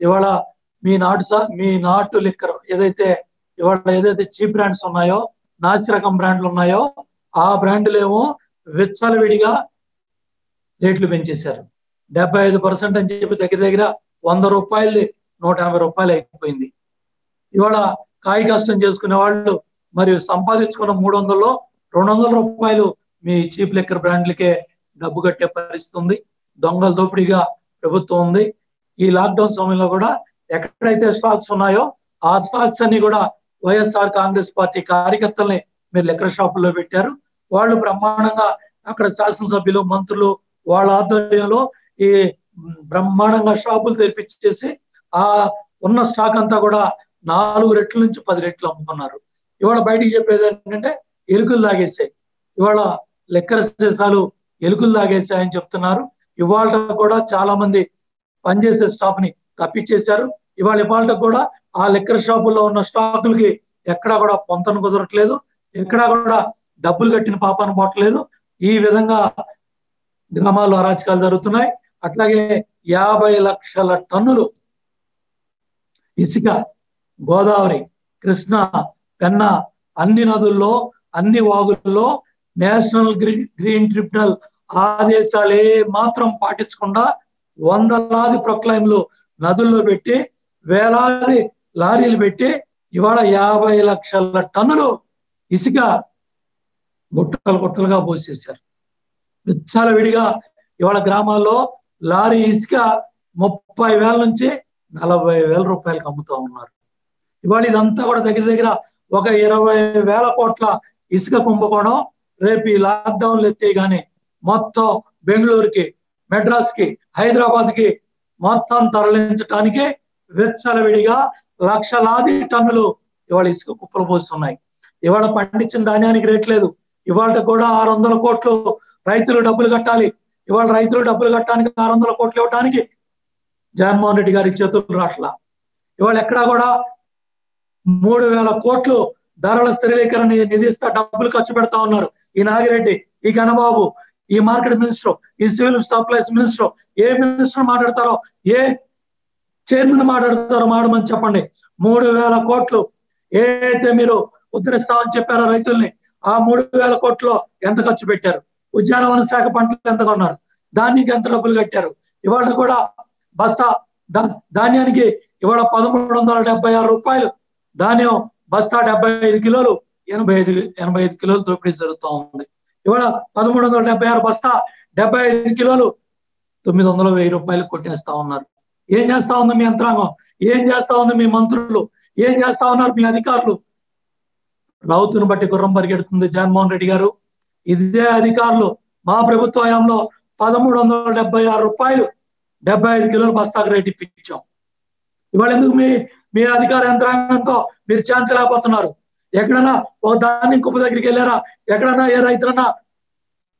ఇవాళ మీ నాటు మీ నాటు లిక్కర్ ఏదైతే ఇవాళ ఏదైతే చీప్ బ్రాండ్స్ ఉన్నాయో నాచి రకం బ్రాండ్లు ఉన్నాయో ఆ బ్రాండ్లేమో విచ్చలవిడిగా రేట్లు పెంచేశారు. డెబ్బై ఐదు పర్సెంట్ అని చెప్పి దగ్గర దగ్గర వంద రూపాయలు నూట యాభై రూపాయలు అయిపోయింది. ఇవాళ కాయ కష్టం చేసుకునే వాళ్ళు మరియు సంపాదించుకున్న మూడు వందల్లో రెండు వందల రూపాయలు మీ చీప్ లెక్కర్ బ్రాండ్లకే డబ్బు కట్టే పరిస్థితి ఉంది. దొంగల దోపిడీగా ప్రభుత్వం ఉంది. ఈ లాక్డౌన్ సమయంలో కూడా ఎక్కడైతే స్టాక్స్ ఉన్నాయో ఆ స్టాక్స్ అన్ని కూడా వైఎస్ఆర్ కాంగ్రెస్ పార్టీ కార్యకర్తల్ని మీరు లెక్కర్ షాపుల్లో పెట్టారు. వాళ్ళు బ్రహ్మాండంగా అక్కడ శాసనసభ్యులు మంత్రులు వాళ్ళ ఆధ్వర్యంలో ఈ బ్రహ్మాండంగా షాపులు తెరిపించేసి ఆ ఉన్న స్టాక్ అంతా కూడా నాలుగు రెట్ల నుంచి పది రెట్లు అమ్ముకున్నారు. ఇవాళ బయటికి చెప్పేది ఏంటంటే ఎలుకలు తాగేసాయి. ఇవాళ లెక్కర శేషాలు ఎలుకలు తాగేసాయని చెప్తున్నారు. ఇవాళ కూడా చాలా మంది పనిచేసే స్టాఫ్ని తప్పించేశారు ఇవాళ ఇవాళ కూడా ఆ లిక్కర్ షాపుల్లో ఉన్న స్టాకులకి ఎక్కడా కూడా పొంతన కుదరట్లేదు. ఎక్కడా కూడా డబ్బులు కట్టిన పాపాను పోవట్లేదు. ఈ విధంగా గ్రామాల్లో అరాచకాలు జరుగుతున్నాయి. అట్లాగే యాభై లక్షల టన్నులు ఇసుక గోదావరి కృష్ణ పెన్న అన్ని నదుల్లో అన్ని వాగుల్లో నేషనల్ గ్రీన్ గ్రీన్ ట్రిబ్యునల్ ఆదేశాలు ఏ మాత్రం పాటించకుండా వందలాది ప్రొక్లైన్లు నదుల్లో పెట్టి వేలాది లారీలు పెట్టి ఇవాళ యాభై లక్షల టన్నులు ఇసుక గుట్టలు గుట్టలుగా పోసేశారు. విచ్చాల విడిగా ఇవాళ గ్రామాల్లో లారీ ఇసుక ముప్పై వేల నుంచి నలభై వేల రూపాయలకు అమ్ముతూ ఉన్నారు. ఇవాళ ఇదంతా కూడా దగ్గర దగ్గర ఒక ఇరవై వేల కోట్ల ఇసుక కుంభకోణం రేపు ఈ లాక్డౌన్లు ఎత్తే గానీ మొత్తం బెంగళూరుకి మెడ్రాస్కి హైదరాబాద్కి మొత్తం తరలించడానికి వెచ్చలవిడిగా లక్షలాది టన్నులు ఇవాళ ఇసుక కుప్పలు పోస్తున్నాయి. ఇవాళ పండించిన ధాన్యానికి రేట్ లేదు. ఇవాళ కూడా ఆరు వందల కోట్లు రైతులు డబ్బులు కట్టాలి. ఇవాళ రైతులు డబ్బులు కట్టడానికి ఆరు వందల కోట్లు ఇవ్వడానికి జగన్మోహన్ రెడ్డి గారి చేతులు రాట్లా. ఇవాళ ఎక్కడా కూడా మూడు వేల కోట్లు ధరల స్థిరీకరణ నిధిస్తా డబ్బులు ఖర్చు పెడతా ఉన్నారు ఈ నాగిరెడ్డి ఈ ఘనబాబు ఈ మార్కెట్ మినిస్టర్ ఈ సివిల్ సప్లైస్ మినిస్టర్ ఏ మినిస్టర్ మాట్లాడతారో ఏ చైర్మన్ మాట్లాడతారో మాట్లాడమని చెప్పండి. మూడు వేల కోట్లు ఏదైతే మీరు ఉద్ధరిస్తామని చెప్పారో రైతుల్ని ఆ మూడు వేల కోట్లో ఎంత ఖర్చు పెట్టారు? ఉద్యానవన శాఖ పంటలు ఎంత కొన్నారు ధాన్యానికి ఎంత డబ్బులు కట్టారు? ఇవాళ కూడా బస్తా ధాన్యానికి ఇవాళ పదమూడు వందల డెబ్బై ఆరు రూపాయలు. ధాన్యం బస్తా డెబ్బై ఐదు కిలోలు ఎనభై ఐదు ఎనభై ఐదు కిలోలు దోపిడీ జరుగుతూ ఉంది. ఇవాళ పదమూడు వందల డెబ్బై ఆరు బస్తా డెబ్బై ఐదు కిలోలు తొమ్మిది వందల వెయ్యి రూపాయలు కొట్టేస్తా ఉన్నారు. ఏం చేస్తా ఉంది మీ యంత్రాంగం? ఏం చేస్తా ఉంది మీ మంత్రులు? ఏం చేస్తా ఉన్నారు మీ అధికారులు? రౌతును బట్టి గుర్రం పరిగెడుతుంది జగన్మోహన్ రెడ్డి గారు. ఇదే అధికారులు మా ప్రభుత్వ హయాంలో పదమూడు వందల డెబ్బై ఆరు రూపాయలు డెబ్బై ఐదు కిలోలు బస్తాకు రేటు ఇప్పించాం. ఇవాళ ఎందుకు మీ మీ అధికార యంత్రాంగంతో మీరు చేయించలేకపోతున్నారు? ఎక్కడన్నా ఓ దాన్ని కుప్ప దగ్గరికి వెళ్ళారా? ఎక్కడన్నా ఏ రైతులన్నా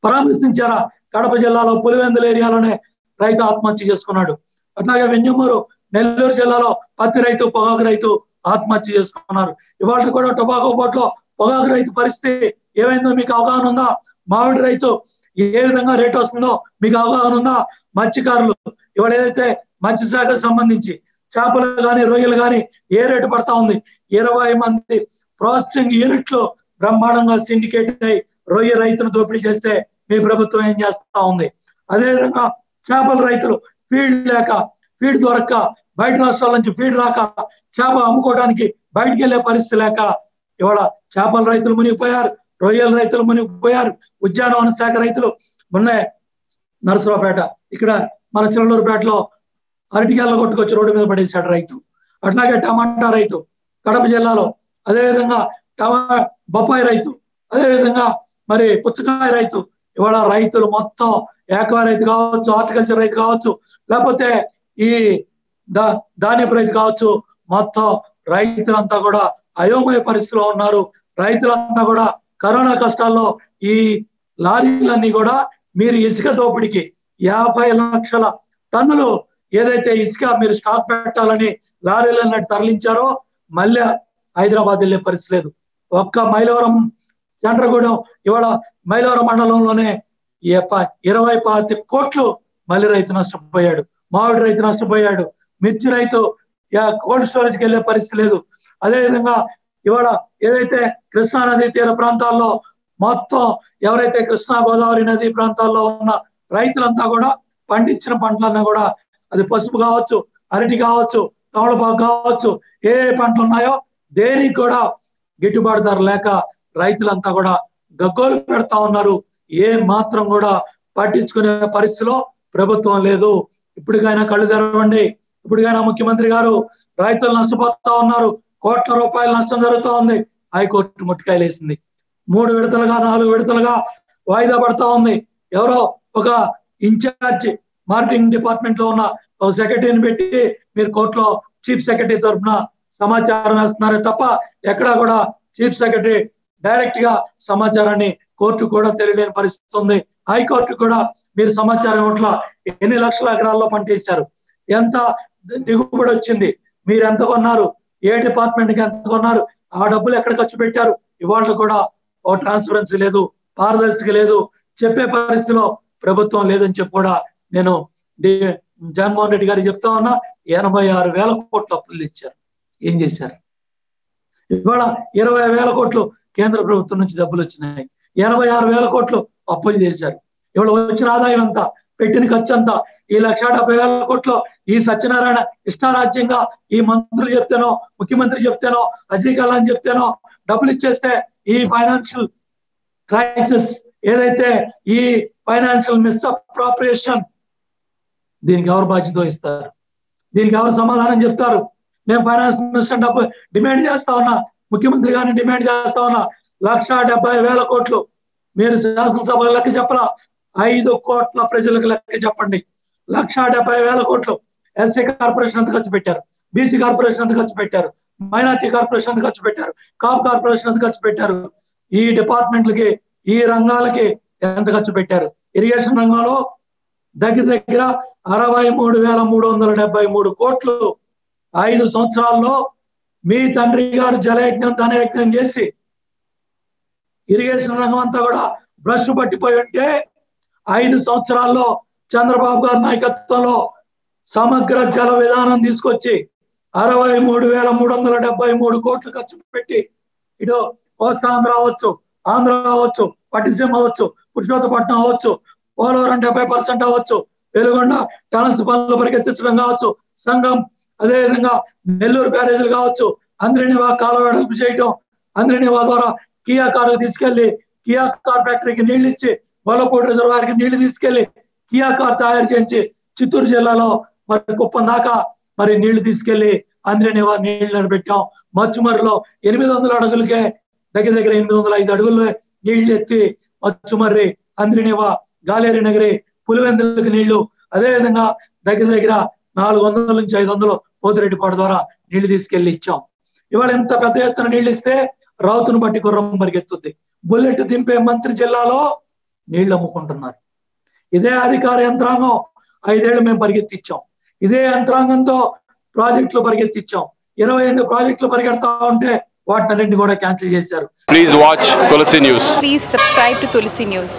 పరామర్శించారా? కడప జిల్లాలో పులివెందుల ఏరియాలోనే రైతు ఆత్మహత్య చేసుకున్నాడు. అట్లాగే వెంజమూరు నెల్లూరు జిల్లాలో పత్తి రైతు పొగాకు రైతు ఆత్మహత్య చేసుకున్నారు. ఇవాళ కూడా టొబాకో బోట్లో పొగాకు రైతు పరిస్థితి ఏమైందో మీకు అవగాహన ఉందా? మామిడి రైతు ఏ విధంగా రేట్ వస్తుందో మీకు అవగాహన ఉందా? మత్స్యకారులు ఇవాళ ఏదైతే మత్స్య శాఖకు సంబంధించి చేపలు కానీ రొయ్యలు కానీ ఏ రేటు పడతా ఉంది? ఇరవై మంది ప్రాసెసింగ్ యూనిట్లు బ్రహ్మాండంగా సిండికేట్ అయి రొయ్య రైతును దోపిడీ చేస్తే మీ ప్రభుత్వం ఏం చేస్తా ఉంది? అదేవిధంగా చేపల రైతులు ఫీడ్ లేక ఫీడ్ దొరక్క బయట రాష్ట్రాల నుంచి ఫీడ్ రాక చేప అమ్ముకోవడానికి బయటికి వెళ్ళే పరిస్థితి లేక ఇవాళ చేపల రైతులు మునిగిపోయారు రొయ్యల రైతులు మునిగిపోయారు ఉద్యానవన శాఖ రైతులు మొన్నే నరసరావుపేట ఇక్కడ మన చిల్లూరుపేటలో అరటికాయలు కొట్టుకొచ్చి రోడ్డు మీద పడేశాడు రైతు. అట్లాగే టమాటా రైతు. కడప జిల్లాలో అదేవిధంగా టమా బొప్పాయి రైతు. అదేవిధంగా మరి పుచ్చకాయ రైతు. ఇవాళ రైతులు మొత్తం ఏకవా రైతు కావచ్చు హార్టికల్చర్ రైతు కావచ్చు లేకపోతే ఈ దా ధాన్యపు రైతు కావచ్చు మొత్తం రైతులంతా కూడా అయోమయ పరిస్థితిలో ఉన్నారు. రైతులంతా కూడా కరోనా కష్టాల్లో ఈ లారీలన్నీ కూడా మీరు ఇసుక దోపిడికి యాభై లక్షల టన్నులు ఏదైతే ఇసుక మీరు స్టాక్ పెట్టాలని లారీలన్నీ తరలించారో మళ్ళీ హైదరాబాద్ వెళ్ళే పరిస్థితి లేదు. ఒక్క మైలవరం చంద్రగూడెం ఇవాళ మైలవరం మండలంలోనే ఇరవై పాతి కోట్లు మళ్ళీ రైతు నష్టపోయాడు. మామిడి రైతు నష్టపోయాడు. మిర్చి రైతు కోల్డ్ స్టోరేజ్కి వెళ్ళే పరిస్థితి లేదు. అదేవిధంగా ఇవాళ ఏదైతే కృష్ణా నది తీర ప్రాంతాల్లో మొత్తం ఎవరైతే కృష్ణా గోదావరి నది ప్రాంతాల్లో ఉన్న రైతులంతా కూడా పండించిన పంటలన్నా కూడా అది పసుపు కావచ్చు అరటి కావచ్చు తమలపాకు కావచ్చు ఏ పంటలు ఉన్నాయో దేనికి కూడా గిట్టుబాటు ధర లేక రైతులంతా కూడా గగ్గోలు పెడతా ఉన్నారు. ఏ మాత్రం కూడా పట్టించుకునే పరిస్థితిలో ప్రభుత్వం లేదు. ఇప్పటికైనా కళ్ళు తెరవండి. ఇప్పటికైనా ముఖ్యమంత్రి గారు రైతులు నష్టపోతా ఉన్నారు. కోట్ల రూపాయల నష్టం జరుగుతూ ఉంది. హైకోర్టు ముట్టికాయలు వేసింది. మూడు విడతలుగా నాలుగు విడతలుగా వాయిదా పడతా ఉంది. ఎవరో ఒక ఇన్ఛార్జ్ మార్కెటింగ్ డిపార్ట్మెంట్లో ఉన్న ఒక సెక్రటరీని పెట్టి మీరు కోర్టులో చీఫ్ సెక్రటరీ తరఫున సమాచారం వేస్తున్నారే తప్ప ఎక్కడా కూడా చీఫ్ సెక్రటరీ డైరెక్ట్గా సమాచారాన్ని కోర్టు కూడా తెలియలేని పరిస్థితి ఉంది. హైకోర్టు కూడా మీరు సమాచారం ఇవ్వట్ల. ఎన్ని లక్షల ఎకరాల్లో పంట ఎంత దిగుబడి వచ్చింది? మీరు ఎంత కొన్నారు? ఏ డిపార్ట్మెంట్కి ఎంత కొన్నారు? ఆ డబ్బులు ఎక్కడ ఖర్చు పెట్టారు? ఇవాళ కూడా ఓ ట్రాన్స్పరెన్సీ లేదు పారదర్శక లేదు. చెప్పే పరిస్థితిలో ప్రభుత్వం లేదని చెప్పి కూడా నేను జగన్మోహన్ రెడ్డి గారికి చెప్తా ఉన్నా ఎనభై ఆరు వేల కోట్లు అప్పులు ఇచ్చారు. ఏం చేశారు? ఇవాళ ఇరవై వేల కోట్లు కేంద్ర ప్రభుత్వం నుంచి డబ్బులు వచ్చినాయి. ఎనభై ఆరు వేల కోట్లు అప్పులు చేశారు. ఇవాళ వచ్చిన ఆదాయం అంతా పెట్టిన ఖర్చు అంతా ఈ లక్ష డెబ్బై వేల కోట్లు ఈ సత్యనారాయణ ఇష్టారాజ్యంగా ఈ మంత్రులు చెప్తేనో ముఖ్యమంత్రి చెప్తేనో అజయ్ కలాన్ చెప్తేనో డబ్బులు ఇచ్చేస్తే ఈ ఫైనాన్షియల్ క్రైసిస్ ఏదైతే ఈ ఫైనాన్షియల్ మిస్అప్రాప్రియేషన్ దీనికి ఎవరు బాధ్యత వహిస్తారు? దీనికి ఎవరు సమాధానం చెప్తారు? మేము ఫైనాన్స్ మినిస్టర్ డబ్బు డిమాండ్ చేస్తా ఉన్నా ముఖ్యమంత్రి గారిని డిమాండ్ చేస్తా ఉన్నా లక్ష డెబ్బై వేల కోట్లు మీరు శాసనసభ లెక్క చెప్పలా? ఐదు కోట్ల ప్రజలకు లెక్క చెప్పండి. లక్ష డెబ్బై వేల కోట్లు ఎస్సీ కార్పొరేషన్ అంత ఖర్చు పెట్టారు బీసీ కార్పొరేషన్ అంత ఖర్చు పెట్టారు మైనార్టీ కార్పొరేషన్ అంత ఖర్చు పెట్టారు కాప్ కార్పొరేషన్ అంత ఖర్చు పెట్టారు. ఈ డిపార్ట్మెంట్లకి ఈ రంగాలకి ఎంత ఖర్చు పెట్టారు? ఇరిగేషన్ రంగంలో దగ్గర దగ్గర అరవై మూడు వేల మూడు వందల డెబ్బై మూడు కోట్లు ఐదు సంవత్సరాల్లో మీ తండ్రి గారు జలయజ్ఞం ధనయజ్ఞం చేసి ఇరిగేషన్ రంగం అంతా కూడా బ్రష్ పట్టిపోయి ఉంటే ఐదు సంవత్సరాల్లో చంద్రబాబు గారి నాయకత్వంలో సమగ్ర జల విధానం తీసుకొచ్చి అరవై మూడు వేల మూడు వందల డెబ్బై మూడు కోట్లు ఖర్చు పెట్టి ఇటు కోస్తాంధ్ర అవ్వచ్చు ఆంధ్ర అవ్వచ్చు పట్టిసీమ అవ్వచ్చు పురుషోత్తపట్నం అవ్వచ్చు పోలవరం డెబ్బై పర్సెంట్ అవ్వచ్చు వెలుగొండ టనల్స్ పనులు పరిగెత్తించడం కావచ్చు. సంఘం అదేవిధంగా నెల్లూరు బ్యారేజీలు కావచ్చు. అంద్రినివా కాలువ వెడల్పు చేయటం అంద్రినివా ద్వారా కియా కారు తీసుకెళ్ళి కియా కార్ ఫ్యాక్టరీకి నీళ్ళు ఇచ్చి గొల్లపూడి రిజర్వాయర్కి నీళ్ళు తీసుకెళ్ళి కియా కార్ తయారు చేయించి చిత్తూరు జిల్లాలో మరి కుప్పం దాకా మరి నీళ్ళు తీసుకెళ్ళి అంద్రినివా నీళ్ళను పెట్టాం. మచ్చుమర్రిలో ఎనిమిది వందల అడుగులకే దగ్గర దగ్గర ఎనిమిది వందల ఐదు అడుగుల్లో నీళ్ళు ఎత్తి మచ్చుమర్రి అంద్రినివా గాలేరి నగరి పులివెందులకు నీళ్ళు. అదేవిధంగా దగ్గర దగ్గర నాలుగు వందల నుంచి ఐదు వందలు పోతిరెడ్డిపాడు ద్వారా నీళ్ళు తీసుకెళ్ళి ఇచ్చాం. ఇవాళ ఎంత పెద్ద ఎత్తున నీళ్ళు ఇస్తే రావుతును బట్టి గుర్రం పరిగెత్తుద్ది. బుల్లెట్ దింపే మంత్రి జిల్లాలో నీళ్ళు అమ్ముకుంటున్నారు. ఇదే అధికార యంత్రాంగం ఐదేళ్ళు మేము పరిగెత్తిచ్చాం. ఇదే యంత్రాంగంతో ప్రాజెక్టులు పరిగెత్తిచ్చాం. ఇరవై ఎనిమిది ప్రాజెక్టులు పరిగెడతా ఉంటే వాటినన్నింటినీ కూడా క్యాన్సిల్ చేశారు. Please watch Tulsi News. Please subscribe to Tulsi News.